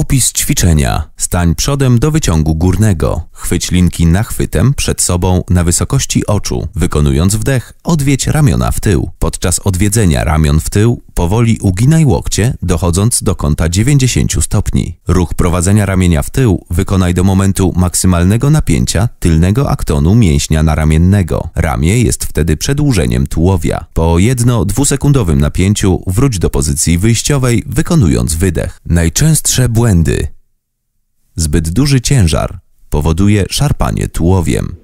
Opis ćwiczenia. Stań przodem do wyciągu górnego. Chwyć linki nachwytem przed sobą na wysokości oczu. Wykonując wdech, odwiedź ramiona w tył. Podczas odwiedzenia ramion w tył, powoli uginaj łokcie, dochodząc do kąta 90 stopni. Ruch prowadzenia ramienia w tył wykonaj do momentu maksymalnego napięcia tylnego aktonu mięśnia naramiennego. Ramię jest wtedy przedłużeniem tułowia. Po jedno-dwusekundowym napięciu wróć do pozycji wyjściowej, wykonując wydech. Najczęstsze błędy. Zbyt duży ciężar powoduje szarpanie tułowiem.